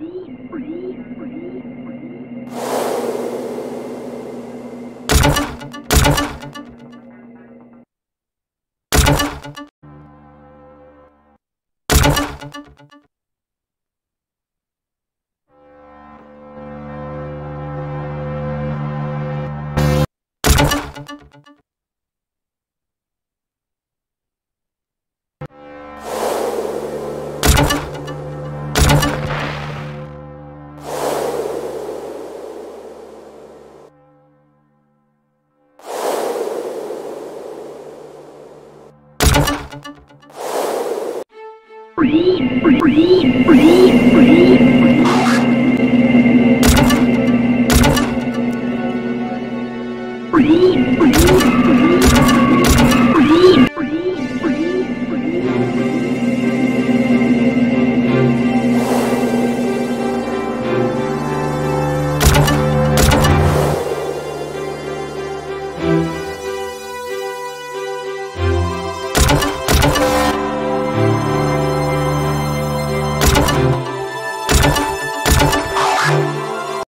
you Free, free, free.